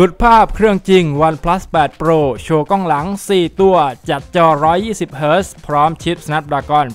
หลุดภาพเครื่องจริง OnePlus 8 Pro โชว์กล้องหลัง 4 ตัว จัดจอ 120 Hz พร้อมชิป Snapdragon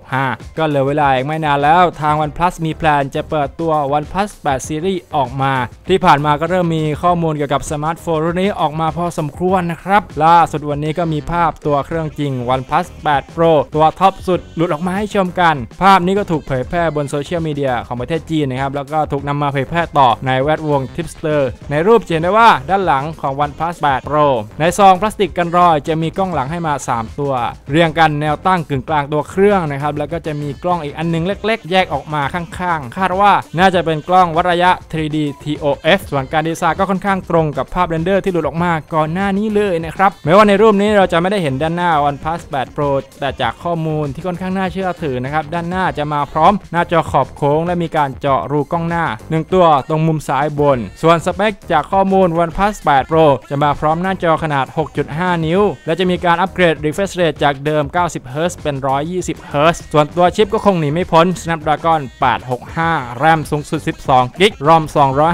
865 ก็เหลือเวลาอีกไม่นานแล้ว ทาง OnePlus มีแพลนจะเปิดตัว OnePlus 8 Series ออกมา ที่ผ่านมาก็เริ่มมีข้อมูลเกี่ยวกับสมาร์ทโฟนรุ่นนี้ออกมาพอสมควรนะครับ ล่าสุดวันนี้ก็มีภาพตัวเครื่องจริง OnePlus 8 Pro ตัวท็อปสุดหลุดออกมาให้ชมกัน ภาพนี้ก็ถูกเผยแพร่บนโซเชียลมีเดียของประเทศจีนนะครับ แล้วก็ถูกนำมาเผยแพร่ต่อในแวดวง tipster ในรูปจะเห็นได้ว่าด้านหลังของ OnePlus 8 Pro ในซองพลาสติกกันรอยจะมีกล้องหลังให้มา 3 ตัว เรียงกันแนวตั้งกึ่งกลางตัวเครื่องนะครับ แล้วก็จะมีกล้องอีกอันนึงเล็ก ๆ แยกออกมาข้างๆ คาดว่าน่าจะเป็นกล้องวัดระยะ 3D TOF ส่วนการดีไซน์ก็ค่อนข้างตรงกับภาพ render ที่หลุดออกมาก่อนหน้านี้เลยนะครับแม้ว่าในรูปนี้เราจะไม่ได้เห็นด้านหน้า OnePlus 8 Pro แต่จากข้อมูลที่ค่อนข้างน่าเชื่อถือนะครับด้านหน้าจะมาพร้อม หน้าจอขอบโค้งและมีการเจาะรูกล้องหน้า 1 ตัวตรงมุมซ้ายบน ส่วนสเปคจากข้อมูล OnePlus 8 Pro จะมาพร้อมหน้าจอขนาด 6.5 นิ้ว และจะมีการอัปเกรด refresh rate จากเดิม 90 Hz เป็น 120 Hz ส่วนตัวชิปก็คงหนีไม่พ้น Snapdragon 865 แรมสูงสุด 12 GB ROM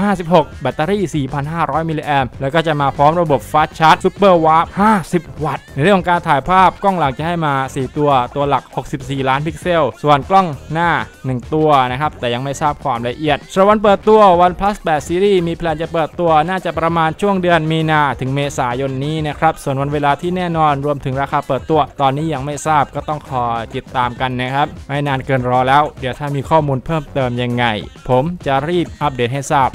256 แบตเตอรี่ 4,500 มิลลิแอมแล้วก็จะมาพร้อมระบบ Fast Charge Super Warp 50 วัตต์ ในเรื่องของการถ่ายภาพกล้องหลังจะให้มา 4 ตัว ตัวหลัก 64 ล้านพิกเซล ส่วนกล้องหน้า 1 ตัวนะครับ แต่ยังไม่ทราบความละเอียดสำหรับวันเปิดตัว OnePlus 8 Series มีแพลนจะเปิดตัวน่าจะประมาณช่วงเดือนมีนาถึงเมษายนนี้นะครับส่วนวันเวลาที่แน่นอนรวมถึงราคาเปิดตัว ตอนนี้ยังไม่ทราบก็ต้องคอยติดตามกันนะครับ ไม่นานเกินรอแล้ว เดี๋ยวถ้ามีข้อมูลเพิ่มเติมยังไง ผมจะรีบอัปเดตให้ทราบ